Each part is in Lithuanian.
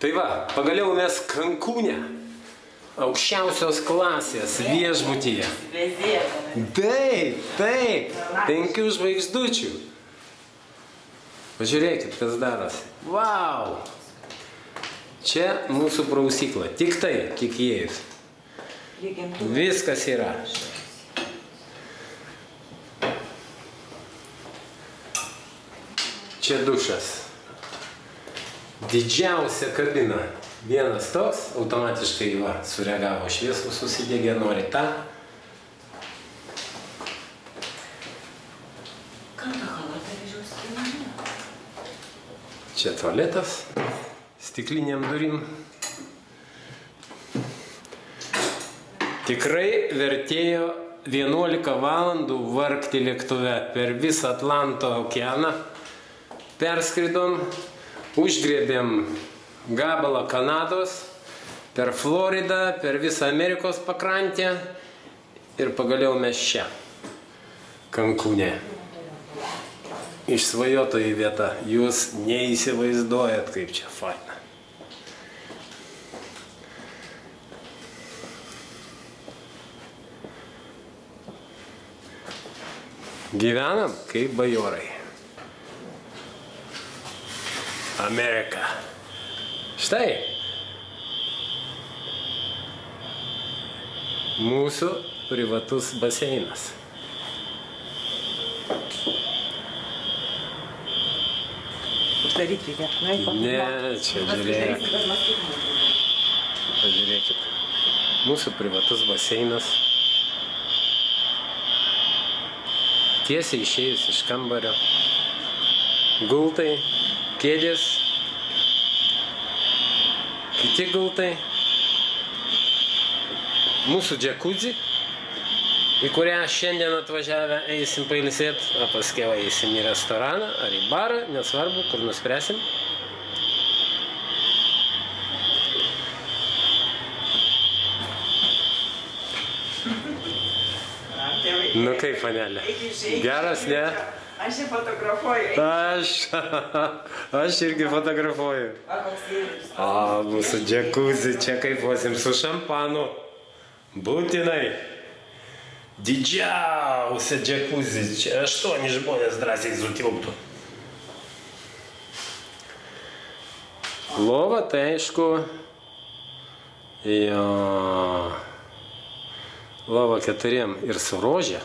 Tai va, pagaliau mes Kankūne, aukščiausios klasės viešbutyje. Taip, taip, penkių žvaigždučių. Pažiūrėkit, kas darosi. Vau! Čia mūsų prausykla. Tik tai, kiek įėjus. Viskas yra. Čia dušas. Didžiausia kabina. Vienas toks, automatiškai va, sureagavo šviesus, susidėgė, nori tą. Čia tualetas, stikliniam durim. Tikrai vertėjo 11 valandų vargti lėktuve per visą Atlanto okeaną. Perskridom, užgriebėm gabalą Kanados, per Floridą, per visą Amerikos pakrantę ir pagaliau mes čia, Kankūne. Išsvajotoji vieta. Jūs neįsivaizduojat, kaip čia faina. Gyvenam kaip bajorai. Amerika. Štai. Mūsų privatus baseinas. Uždaryti reikia. Na, Ne, čia žiūrėk. Pažiūrėkit. Mūsų privatus baseinas. Tiesiai išėjus iš kambario. Gultai, kėdės. Kiti gultai. Mūsų džekudzi, į kurią šiandien atvažiavę eisim pailsėti, o paskiau eisim į restoraną ar į barą, nesvarbu, kur nuspręsim. Nu kaip, panelė? Geras, ne? Aš čia fotografuoju. Aš, aš irgi fotografuoju. A, mūsų džekuzi, čia kaifuosim su šampanu. Būtinai. Didžiausia džekuzi, čia aštuoni žmonės drąsiai sutilptų. Lova, tai aišku, jo, lova keturiem ir su rožė.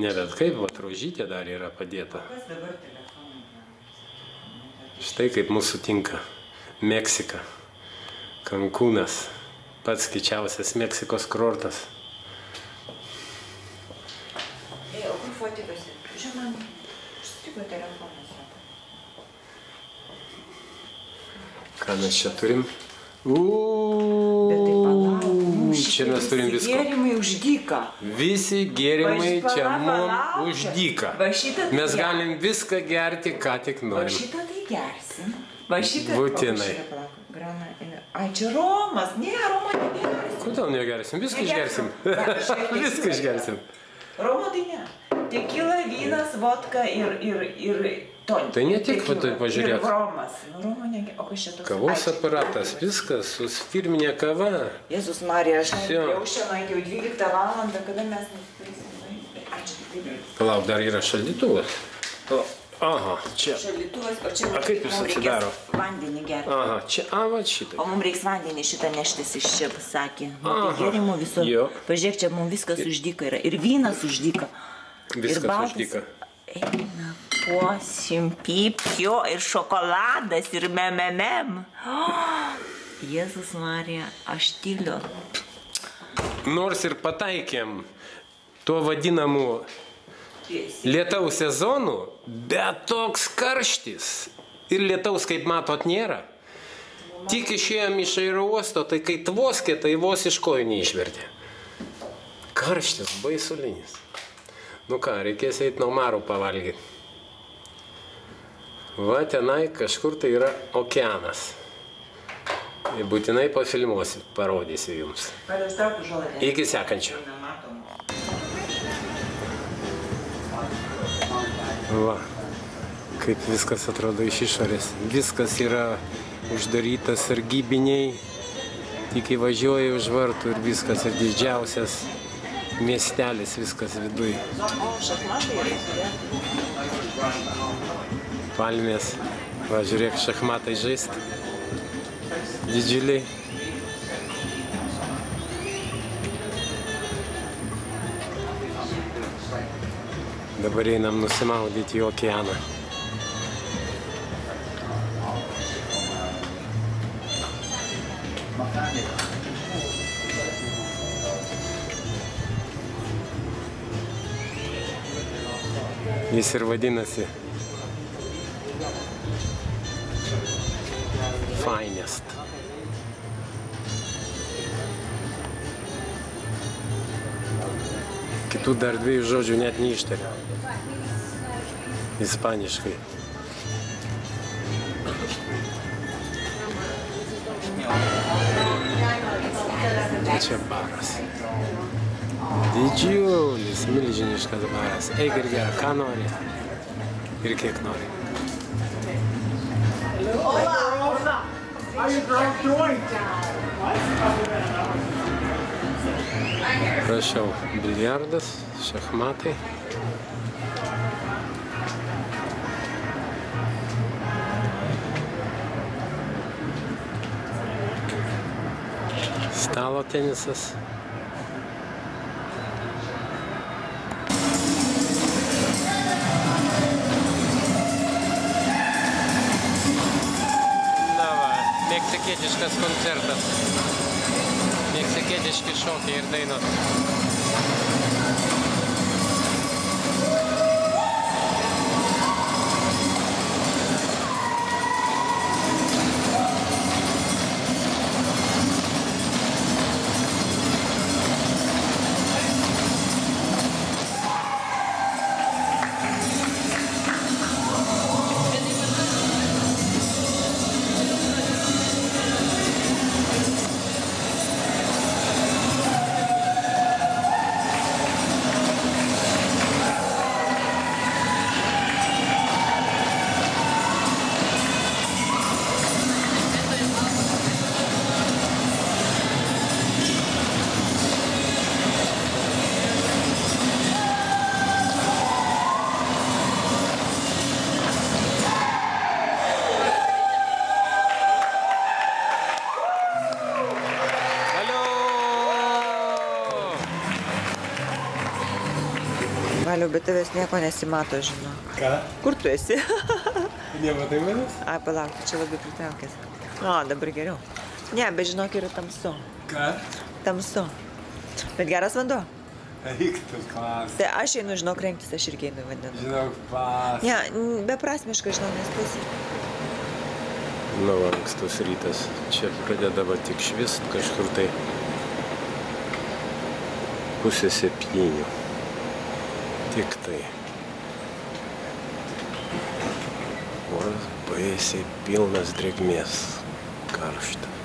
Ne bet kaip, va, rožytė dar yra padėta. Kas dabar telefonai? Štai kaip mūsų tinka Meksika, Kankūnas, pats kičiausias Meksikos kurortas. Ei, o kur fotikas? Žiūrėk, man užstrigo telefonas. Ką mes čia turim? Bet tai palauk. Uuu, mums čia mes turim visi visko. Gėrimai už dyką. Visi gėrimai Va, čia mum už dyką. Va šitą tai Mes galim viską gerti, ką tik Va norim. šitą tai gersim. Va šitą. Būtinai. Ai, čia Romas. Ne, Romo negersim. Kodėl negersim? Viską išgersim. Va, Viską išgersim. Romo tai ne. Tekila, vynas, vodka ir, ir, ir Vašingtonė. Tai ne tik, va, tai pažiūrėk. Romas. Nu, Roma, ne, o kas čia toks? Kavos aiškiai. aparatas, viskas, susfirminė kava. Jėzus Marija, aš jau šiandien jau 12 valandą, kada mes nusipirksime. Palauk, dar yra šaldytuvas. Palauk. Aha, čia. Šaldytuvas, o čia. A kaip jis atsidaro? Vandenį gerti. Aha, čia, a, va šitą. O mums reiks vandenį šitą neštis iš čia, sakė. Nu, tai gėrimų viso. Jo. Pažiūrėk, čia mums viskas uždyka yra. Ir vynas uždyka. Viskas uždyka. Eina puosim pipio ir šokoladas ir mememem. Oh, Jėzus Marija, aš tyliu. Nors ir pataikėm tuo vadinamu lietaus sezonu, bet toks karštis. Ir lietaus, kaip matot, nėra. Tik išėjom iš aerouosto, tai kai tvoskė, tai vos iš kojų neišvertė. Karštis, baisulinis. Nu ką, reikės eiti nuo marų pavalgyti. Va tenai kažkur tai yra okeanas. Ir būtinai pafilmuosiu, parodysiu jums. Iki sekančio. Va. kaip viskas atrodo iš išorės. Viskas yra uždaryta, sargybiniai, tik įvažiuoji už vartų ir viskas, ir didžiausias miestelis, viskas įsidėti. Palmės, va žiūrėk, šachmatai žaist. Didžiuliai. Dabar einam nusimaudyti į okeaną. Jis ir vadinasi Finest. Kitų dar dviejų žodžių net neištariu. Ispaniškai. Tai čia baras. Didžiulis, milžiniškas baras. Eik ir gerą, ką nori. Ir kiek nori. Prašiau, biliardas, šachmatai. Stalo tenisas. Meksikietiškas koncertas. Meksikietiški šokiai ir dainos. Valiau, bet tavęs nieko nesimato, žinau. Ką? Kur tu esi? Nematai manęs? Ai, palauk, čia labai pritraukęs. O, dabar geriau. Ne, bet žinok, yra tamsu. Ką? Tamsu. Bet geras vanduo. Eik tu pas. Tai aš einu, žinok, rengtis, aš irgi einu į vandeną. Žinok, pas. Ne, beprasmiška, žinau, nes esi. Nu, ankstus rytas. Čia pradeda va tik švist kažkur tai pusė septynių. Tik tai. Oras baisiai pilnas drėgmės. Karšta.